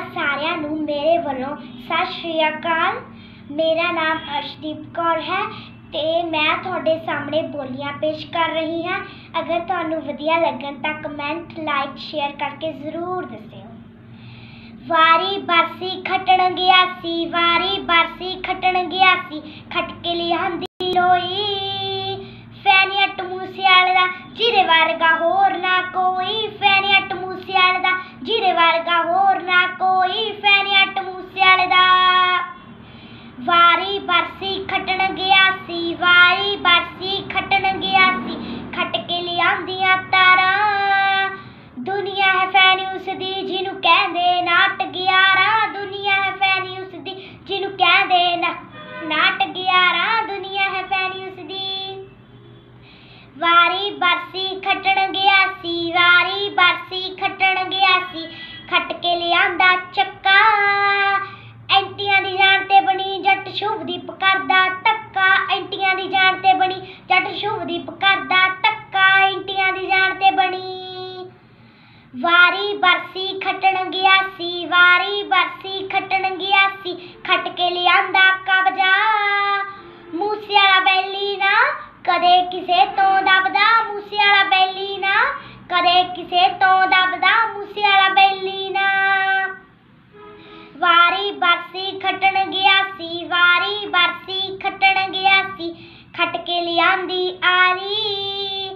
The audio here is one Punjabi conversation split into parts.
ਉਹਨਾਂ ਸਾਰਿਆਂ ਨੂੰ ਮੇਰੇ ਵੱਲੋਂ ਸਤਿ ਸ਼੍ਰੀ ਅਕਾਲ। ਮੇਰਾ ਨਾਮ ਅਰਸ਼ਦੀਪ ਕੌਰ ਹੈ ਤੇ ਮੈਂ ਤੁਹਾਡੇ ਸਾਹਮਣੇ ਬੋਲੀਆਂ ਪੇਸ਼ ਕਰ ਰਹੀ ਹਾਂ। ਅਗਰ ਤੁਹਾਨੂੰ ਵਧੀਆ ਲੱਗਣ ਤਾਂ ਕਮੈਂਟ, ਲਾਈਕ, ਸ਼ੇਅਰ ਕਰਕੇ ਜ਼ਰੂਰ ਦੱਸਿਓ। ਵਾਰੀ ਬਰਸੀ ਖਟਣ ਗਿਆ ਸੀ, ਵਾਰੀ ਬਰਸੀ ਖਟਣ ਗਿਆ ਸੀ। ਖਟ ਕੇ ਲਿਆਂਦੀ ਲੋਈ ਫੈਨੀਅਟ ਮੂਸਿਆਲੇ ਦਾ। ਜਿਹਦੇ ਵਰਗਾ ਹੋਰ ਨਾ ਕੋਈ ਫੈਨੀਅਟ ਮੂਸਿਆਲੇ ਦਾ। ਨਾ ਕੋਈ ਫੈਨੀਅਟ ਮੂਸਿਆਲੇ ਦਾ। ਵਾਰੀ ਬਰਸੀ ਖਟਣ ਗਿਆ ਸੀ, ਵਾਰੀ ਬਰਸੀ ਖਟਣ ਗਿਆ ਸੀ, ਖਟ ਕੇ ਲਿਆਂਦੀਆਂ ਤਾਰਾਂ। ਦੁਨੀਆ ਹੈ ਫੈਨੀ ਉਸ ਦੀ ਜਿਹਨੂੰ ਕਹਿੰਦੇ ਨਾਟ ਗਿਆਰਾ। ਦੁਨੀਆ ਹੈ ਫੈਨੀ ਉਸ ਦੀ ਜਿਹਨੂੰ ਕਹਿੰਦੇ ਨਾਟ ਗਿਆਰਾ। ਦੁਨੀਆ ਹੈ ਫੈਨੀ ਉਸ ਦੀ ਵਾਰੀ ਬਰਸੀ ਖਟਣ ਗਿਆ ਸੀ, ਵਾਰੀ ਬਰਸੀ ਖਟਣ ਗਿਆ ਸੀ, ਖਟ ਕੇ ਲਿਆਂਦਾ ਚੱਕਾ। ਐਂਟੀਆਂ ਦੀ ਜਾਨ ਤੇ ਬਣੀ ਜੱਟ ਸ਼ੁਭਦੀਪ ਕਰਦਾ ਧੱਕਾ। ਐਂਟੀਆਂ ਦੀ ਜਾਨ ਤੇ ਬਣੀ ਜੱਟ ਸ਼ੁਭਦੀਪ ਕਰਦਾ ਧੱਕਾ। ਐਂਟੀਆਂ ਦੀ ਜਾਨ ਤੇ ਬਣੀ ਵਾਰੀ ਬਰਸੀ ਖਟਣ ਗਿਆ ਸੀ, ਵਾਰੀ ਬਰਸੀ ਖਟਣ ਗਿਆ ਸੀ, ਖਟ ਕੇ ਲਿਆਂਦਾ ਕਬਜਾ। ਮੂਸੇ ਵਾਲਾ ਬੈਲੀ ਨਾ ਕਦੇ ਕਿਸੇ ਤੋਂ ਦਬਦਾ ਮੂਸੇ ਵਾਲਾ ਬੈਲੀ ਨਾ ਕਦੇ ਕਿਸੇ ਤੋਂ ਲਿਆਂਦੀ ਆਰੀ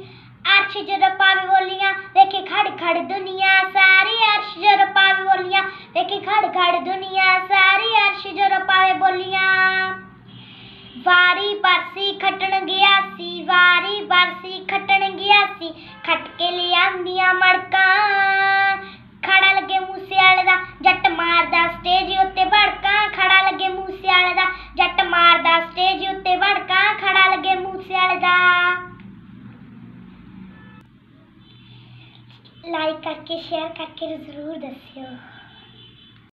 ਅਰਸ਼ ਜਦੋਂ ਪਾਵੇ ਬੋਲੀਆਂ ਵੇਖੇ ਖੜ ਖੜ ਦੁਨੀਆ ਸਾਰੀ ਅਰਸ਼ ਜਦੋਂ ਪਾਵੇ ਬੋਲੀਆਂ ਵੇਖੇ ਖੜ ਖੜ ਦੁਨੀਆ ਸਾਰੀ ਅਰਸ਼ ਜਦੋਂ ਪਾਵੇ ਬੋਲੀਆਂ ਵਾਰੀ ਬਰਸੀ ਖਟਣ ਗਿਆ ਸੀ ਵਾਰੀ ਬਰਸੀ ਖਟਣ ਲਾਈਕ ਕਰਕੇ ਸ਼ੇਅਰ ਕਰਕੇ ਜ਼ਰੂਰ ਦੱਸਿਓ